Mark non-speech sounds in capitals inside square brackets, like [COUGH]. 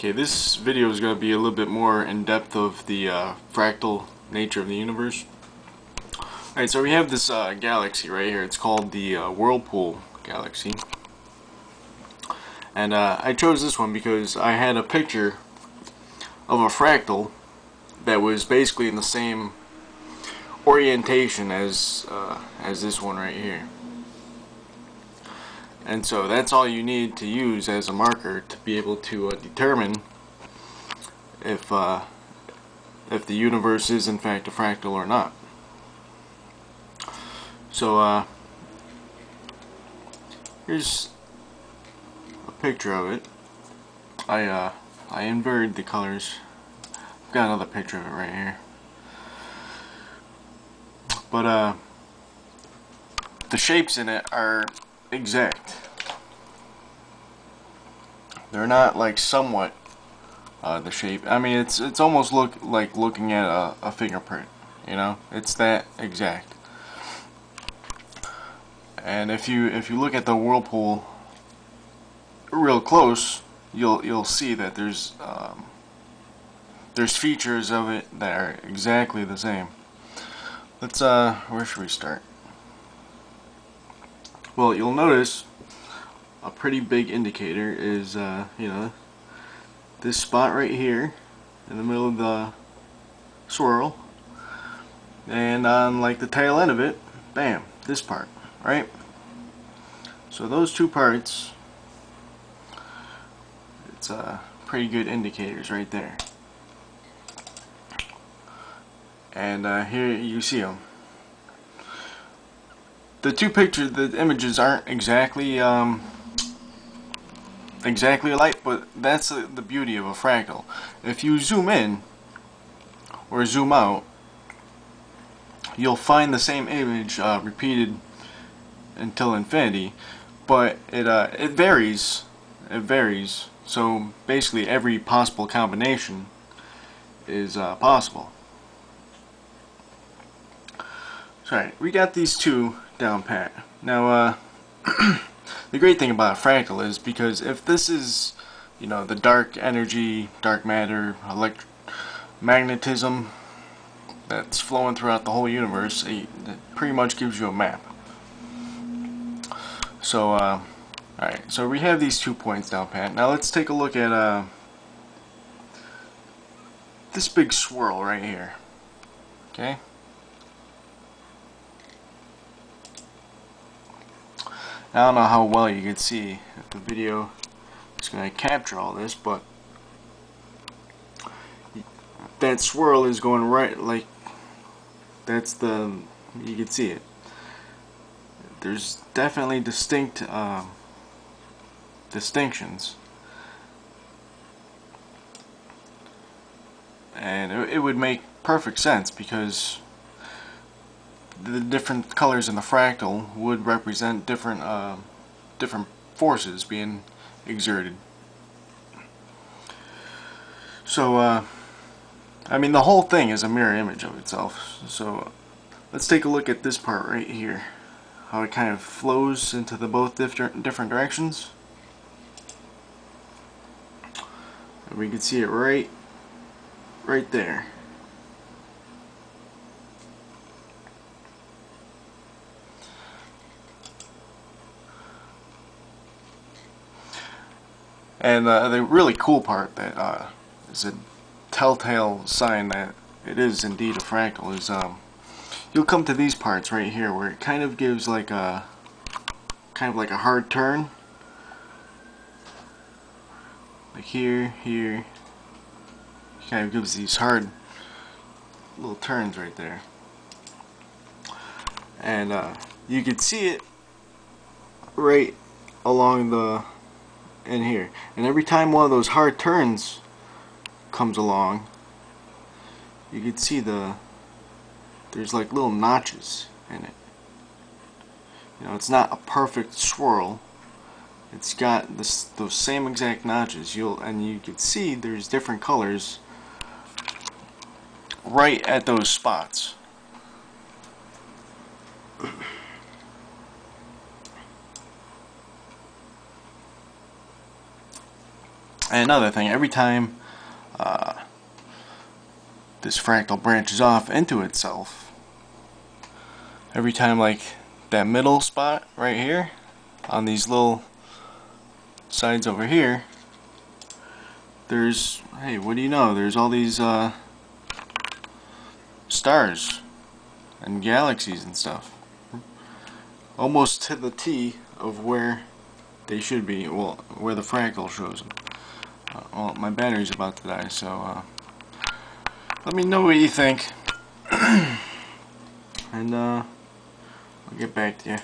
Okay, this video is going to be a little bit more in depth of the uh, fractal nature of the universe. Alright, so we have this uh, galaxy right here. It's called the uh, Whirlpool Galaxy. And uh, I chose this one because I had a picture of a fractal that was basically in the same orientation as uh, as this one right here. And so that's all you need to use as a marker to be able to uh, determine if uh, if the universe is in fact a fractal or not. So uh, here's a picture of it. I uh, I inverted the colors. I've got another picture of it right here. But uh, the shapes in it are exact. They're not like somewhat uh, the shape. I mean, it's it's almost look like looking at a, a fingerprint. You know, it's that exact. And if you if you look at the whirlpool real close, you'll you'll see that there's um, there's features of it that are exactly the same. Let's uh, where should we start? Well, you'll notice a pretty big indicator is, uh, you know, this spot right here in the middle of the swirl and on like the tail end of it, bam, this part, right? So those two parts, it's uh, pretty good indicators right there. And uh, here you see them the two pictures, the images aren't exactly um, exactly alike, but that's the, beauty of a fractal. If you zoom in or zoom out, you'll find the same image uh, repeated until infinity, but it uh, it varies. It varies. So basically, every possible combination is uh, possible. Sorry, we got these two down pat. Now, uh, [CLEARS THROAT] the great thing about fractal is because if this is, you know, the dark energy, dark matter, magnetism that's flowing throughout the whole universe, it, pretty much gives you a map. So, uh, alright, so we have these two points down pat. Now let's take a look at uh, this big swirl right here. Okay? I don't know how well you can see if the video is going to capture all this, but that swirl is going right, like, that's the, you can see it. There's definitely distinct uh, distinctions. And it, it would make perfect sense because the different colors in the fractal would represent different uh, different forces being exerted. So, uh, I mean, the whole thing is a mirror image of itself. So, let's take a look at this part right here. How it kind of flows into the both different different directions. And we can see it right, right there. And uh, the really cool part that uh, is a telltale sign that it is indeed a fractal is um, you'll come to these parts right here where it kind of gives like a kind of like a hard turn. Like here here kind of gives these hard little turns right there. And uh, you can see it right along the in here. And every time one of those hard turns comes along, you can see the there's like little notches in it. You know, it's not a perfect swirl. It's got this those same exact notches. You'll and you can see there's different colors right at those spots. And another thing, every time uh, this fractal branches off into itself, every time like that middle spot right here on these little sides over here there's hey what do you know? There's all these uh, stars and galaxies and stuff. Almost to the T of where they should be well where the fractal shows them uh, well my battery's about to die so uh, let me know what you think. [CLEARS THROAT] And uh I'll get back to you